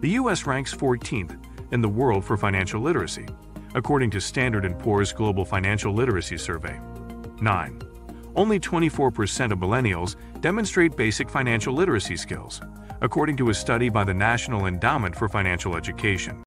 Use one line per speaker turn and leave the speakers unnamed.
The U.S. ranks 14th in the world for financial literacy, according to Standard & Poor's Global Financial Literacy Survey. 9. Only 24% of millennials demonstrate basic financial literacy skills, according to a study by the National Endowment for Financial Education.